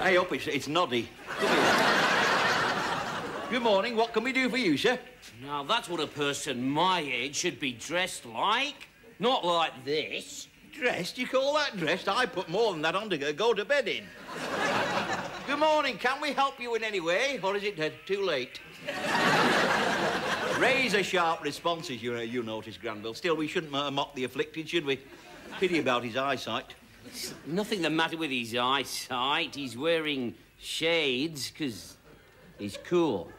Hey, up, it's, it's Noddy. Good morning. What can we do for you, sir? Now, that's what a person my age should be dressed like. Not like this. Dressed? You call that dressed? I put more than that on to go- go to bed in. Good morning. Can we help you in any way, or is it uh, too late? Razor sharp responses, you, know, you notice, Granville. Still, we shouldn't uh, mock the afflicted, should we? Pity about his eyesight. Nothing the matter with his eyesight. He's wearing shades because he's cool.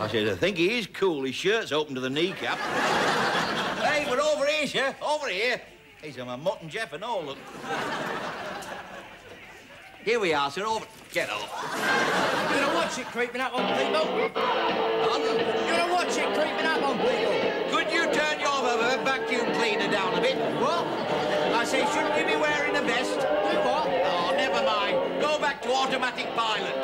I said, I think he is cool. His shirt's open to the kneecap. hey, we're over here, sir. Over here. He's on a mutton Jeff and all. Look. Here we are, sir. Over. Get off. You're gonna watch it creeping up on people? You're gonna watch it creeping up on people? Could you turn your uh, vacuum cleaner down a bit? What? Wearing a vest? Do what? Oh, never mind. Go back to automatic pilot.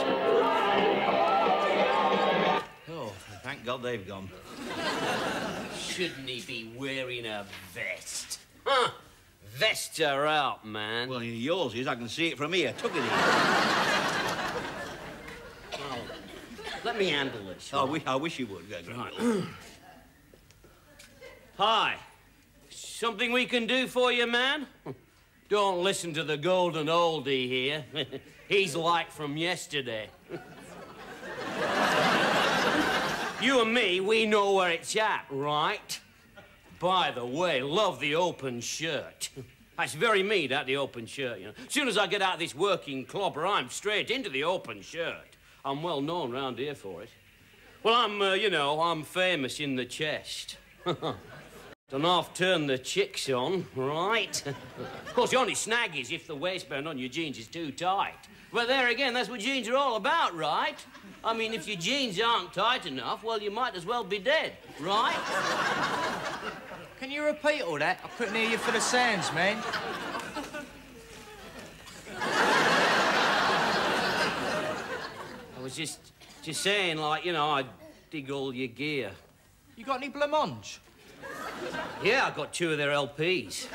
Oh, thank God they've gone. Shouldn't he be wearing a vest? Huh? Vests are out, man. Well, yours is. I can see it from here. Took it in. Let me handle this. I wish, I wish you would. Go, go. Right. Hi. Something we can do for you, man? Don't listen to the golden oldie here. He's like from yesterday. you and me, we know where it's at, right? By the way, love the open shirt. That's very me, that, the open shirt, you know. As soon as I get out of this working clobber, I'm straight into the open shirt. I'm well known round here for it. Well, I'm, uh, you know, I'm famous in the chest. Don't half turn the chicks on, right? of course, the only snag is if the waistband on your jeans is too tight. But there again, that's what jeans are all about, right? I mean, if your jeans aren't tight enough, well, you might as well be dead, right? Can you repeat all that? I couldn't hear you for the sands, man. I was just, just saying, like, you know, I dig all your gear. You got any blancmange? Yeah, I got two of their LPs.